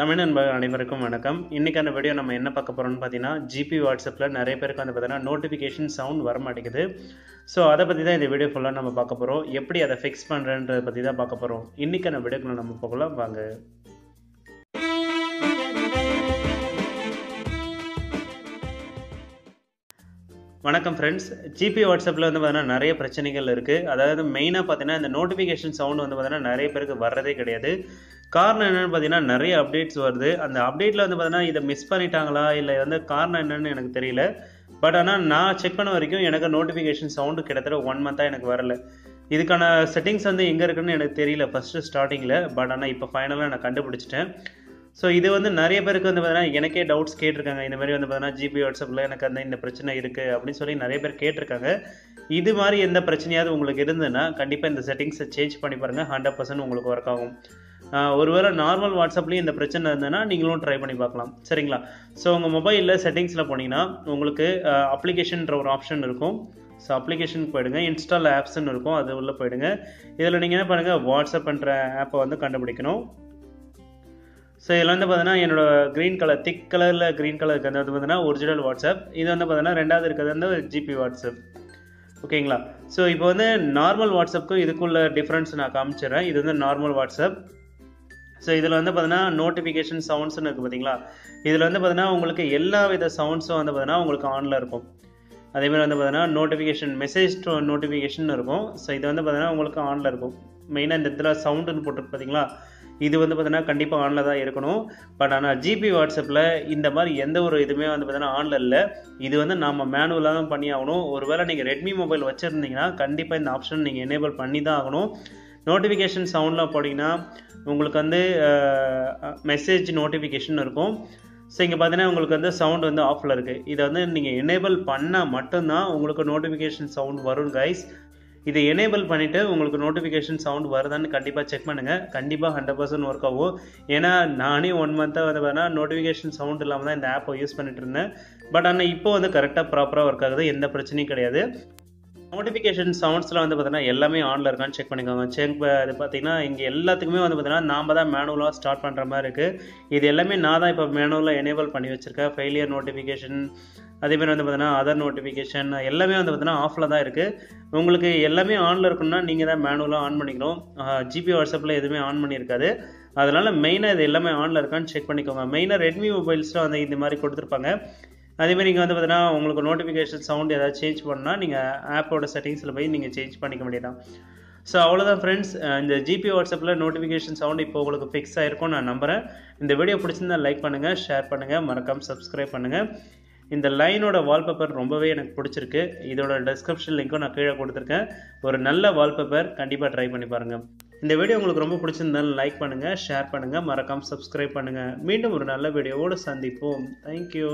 தமிழ் நண்பர்கள் அனைவருக்கும் வணக்கம். இன்றைக்கான வீடியோ நம்ம என்ன பார்க்க போகிறோம்னு பார்த்தீங்கன்னா ஜிபி வாட்ஸ்அப்பில் நிறைய பேருக்கு வந்து பார்த்தீங்கன்னா நோட்டிஃபிகேஷன் சவுண்ட் வர மாட்டேங்குது. ஸோ அதை பற்றி தான் இந்த வீடியோ ஃபுல்லாக நம்ம பார்க்க போகிறோம் எப்படி அதை ஃபிக்ஸ் பண்ணுறன்றதை பற்றி தான் பார்க்க போகிறோம் இன்றைக்கான வீடியோக்குள்ள நம்ம போகலாம். வாங்க. வணக்கம் ஃப்ரெண்ட்ஸ் ஜிபி வாட்ஸ்அப்பில் வந்து பார்த்தீங்கன்னா நிறைய பிரச்சனைகள் இருக்குது அதாவது மெயினாக பார்த்தீங்கன்னா இந்த நோட்டிஃபிகேஷன் சவுண்ட் வந்து பார்த்தீங்கன்னா நிறைய பேருக்கு வர்றதே கிடையாது. காரணம் என்னென்னு பார்த்தீங்கன்னா நிறைய அப்டேட்ஸ் வருது. அந்த அப்டேட்டில் வந்து பார்த்தீங்கன்னா இதை மிஸ் பண்ணிட்டாங்களா? இல்லை வந்து காரணம் என்னென்னு எனக்கு தெரியல. பட் ஆனால் நான் செக் பண்ண வரைக்கும் எனக்கு நோட்டிஃபிகேஷன் சவுண்டு கிட்டத்தட்ட ஒன் மந்த்தாக எனக்கு வரல. இதுக்கான செட்டிங்ஸ் வந்து எங்கே இருக்குன்னு எனக்கு தெரியல ஃபஸ்ட்டு ஸ்டார்டிங்கில் பட் ஆனால் இப்போ ஃபைனலாக நான் கண்டுபிடிச்சிட்டேன். ஸோ இது வந்து நிறைய பேருக்கு வந்து பார்த்தீங்கன்னா எனக்கே டவுட்ஸ் கேட்டிருக்காங்க. இந்த மாதிரி வந்து பார்த்தீங்கன்னா ஜிபி வாட்ஸ்அப்பில் எனக்கு அந்த இந்த பிரச்சனை இருக்குது அப்படின்னு சொல்லி நிறைய பேர் கேட்டிருக்காங்க. இது மாதிரி எந்த பிரச்சனையாவது உங்களுக்கு இருந்ததுன்னா கண்டிப்பாக இந்த செட்டிங்ஸை சேஞ்ச் பண்ணி பாருங்கள் ஹண்ட்ரட் பர்சன்ட் உங்களுக்கு ஒர்க் ஆகும். ஒருவேளை நார்மல் வாட்ஸ்அப்லேயும் இந்த பிரச்சனை இருந்ததுன்னா நீங்களும் ட்ரை பண்ணி பார்க்கலாம். சரிங்களா? ஸோ உங்கள் மொபைலில் செட்டிங்ஸில் போனீங்கன்னா உங்களுக்கு அப்ளிகேஷன்ற ஒரு ஆப்ஷன் இருக்கும். ஸோ அப்ளிகேஷனுக்கு போயிடுங்க. இன்ஸ்டால் ஆப்ஸ்ன்னு இருக்கும். அது உள்ளே போயிடுங்க. இதில் நீங்கள் என்ன பண்ணுங்கள் வாட்ஸ்அப்ன்ற ஆப்பை வந்து கண்டுபிடிக்கணும். ஸோ இதில் வந்து பார்த்தீங்கன்னா என்னோட க்ரீன் கலர் திக் கலரில் க்ரீன் கலர் இருக்கிறது வந்து பார்த்தீங்கன்னா ஒரிஜினல் வாட்ஸ்அப் இது வந்து பார்த்தீங்கன்னா ரெண்டாவது இருக்கிறது வந்து ஜிபி வாட்ஸ்அப் ஓகேங்களா ஸோ இப்போ வந்து நார்மல் வாட்ஸ்அப்புக்கும் இதுக்குள்ள டிஃப்ரென்ஸ் நான் காமிச்சிடுறேன். இது வந்து நார்மல் வாட்ஸ்அப் ஸோ இதில் வந்து பார்த்தீங்கன்னா நோட்டிஃபிகேஷன் சவுண்ட்ஸ்னு இருக்குது பார்த்தீங்களா இதில் வந்து பார்த்தீங்கன்னா உங்களுக்கு எல்லா வித சவுண்ட்ஸும் வந்து பார்த்தீங்கன்னா உங்களுக்கு ஆனில் இருக்கும். அதேமாதிரி வந்து பார்த்தீங்கன்னா நோட்டிஃபிகேஷன் மெசேஜ் டு நோட்டிஃபிகேஷன் இருக்கும். ஸோ இது வந்து பார்த்தீங்கன்னா உங்களுக்கு ஆனில் இருக்கும். மெயினாக இந்த இடத்துல சவுண்டுன்னு போட்டு பார்த்தீங்களா இது வந்து பார்த்தீங்கன்னா கண்டிப்பாக ஆனில் தான் இருக்கணும். பட் ஆனால் ஜிபி வாட்ஸ்அப்பில் இந்த மாதிரி எந்த ஒரு இதுவுமே வந்து பார்த்தீங்கன்னா ஆனில் இல்லை. இது வந்து நம்ம மேனுவலாக தான் பண்ணி ஆகணும். ஒருவேளை நீங்கள் ரெட்மி மொபைல் வச்சுருந்தீங்கன்னா கண்டிப்பாக இந்த ஆப்ஷன் நீங்கள் எனேபிள் பண்ணி தான் ஆகணும். நோட்டிஃபிகேஷன் சவுண்டில் போட்டிங்கன்னா உங்களுக்கு வந்து மெசேஜ் நோட்டிஃபிகேஷன் இருக்கும். ஸோ இங்கே பார்த்தீங்கன்னா உங்களுக்கு வந்து சவுண்ட் வந்து ஆஃபில் இருக்குது இதை வந்து நீங்கள் எனேபிள் பண்ணால் மட்டும்தான் உங்களுக்கு நோட்டிஃபிகேஷன் சவுண்ட் வரும் கைஸ் இதை எனேபிள் பண்ணிவிட்டு உங்களுக்கு நோட்டிஃபிகேஷன் சவுண்ட் வருதான்னு கண்டிப்பாக செக் பண்ணுங்கள் கண்டிப்பாக ஹண்ட்ரட் பர்சன்ட் ஒர்க் ஆகும். ஏன்னா நானே ஒன் மந்த்தாக வந்து பார்த்தா நோட்டிஃபிகேஷன் சவுண்ட் இல்லாமல் தான் இந்த ஆப்பை யூஸ் பண்ணிட்டு இருந்தேன். பட் ஆனால் இப்போ வந்து கரெக்டாக ப்ராப்பராக ஒர்க் ஆகுது. எந்த பிரச்சனையும் கிடையாது. நோட்டிஃபிகேஷன் சவுண்ட்ஸில் வந்து பார்த்தீங்கன்னா எல்லாமே ஆனில் இருக்கான்னு செக் பண்ணிக்கோங்க. செக் அது பார்த்தீங்கன்னா இங்கே எல்லாத்துக்குமே வந்து பார்த்தீங்கன்னா நாம் தான் மேனுவலாக ஸ்டார்ட் பண்ணுற மாதிரி இருக்குது இது எல்லாமே நான் தான் இப்போ மேனுவலாக எனேபிள் பண்ணி வச்சுருக்கேன். ஃபெயிலியர் நோட்டிஃபிகேஷன் அதேமாதிரி வந்து பார்த்தீங்கன்னா அதர் நோட்டிஃபிகேஷன் எல்லாமே வந்து பார்த்தீங்கன்னா ஆஃபில் தான் இருக்குது உங்களுக்கு எல்லாமே ஆனில் இருக்கணும்னா நீங்கள் தான் மேனுவலாக ஆன் பண்ணிக்கணும். ஜிபி வாட்ஸ்அப்பில் எதுவுமே ஆன் பண்ணியிருக்காது. அதனால் மெயினாக இது எல்லாமே ஆனில் இருக்கான்னு செக் பண்ணிக்கோங்க. மெயினாக ரெட்மி மொபைல்ஸில் வந்து இந்த மாதிரி கொடுத்துருப்பாங்க. அதேமாதிரி நீங்கள் வந்து பார்த்தீங்கன்னா உங்களுக்கு நோட்டிஃபிகேஷன் சவுண்ட் ஏதாவது சேஞ்ச் பண்ணால் நீங்கள் ஆப்போட செட்டிங்ஸில் போய் நீங்கள் சேஞ்ச் பண்ணிக்க வேண்டியதான் ஸோ அவ்வளோதான் ஃப்ரெண்ட்ஸ் இந்த ஜிபி வாட்ஸ்அப்பில் நோட்டிஃபிகேஷன் சவுண்ட் இப்போ உங்களுக்கு ஃபிக்ஸ் ஆகிருக்கும் நான் நம்புகிறேன் இந்த வீடியோ பிடிச்சிருந்தா லைக் பண்ணுங்கள் ஷேர் பண்ணுங்கள் மறக்காமல் சப்ஸ்கிரைப் பண்ணுங்கள் இந்த லைனோட வால்பேப்பர் ரொம்பவே எனக்கு பிடிச்சிருக்கு. இதோட டிஸ்கிரிப்ஷன் லிங்க்கும் நான் கீழே கொடுத்துருக்கேன். ஒரு நல்ல வால்பேப்பர் கண்டிப்பாக ட்ரை பண்ணி பாருங்கள் இந்த வீடியோ உங்களுக்கு ரொம்ப பிடிச்சிருந்தாலும் லைக் பண்ணுங்கள் ஷேர் பண்ணுங்கள் மறக்காமல் சப்ஸ்கிரைப் பண்ணுங்கள் மீண்டும் ஒரு நல்ல வீடியோவோடு சந்திப்போம். தேங்க்யூ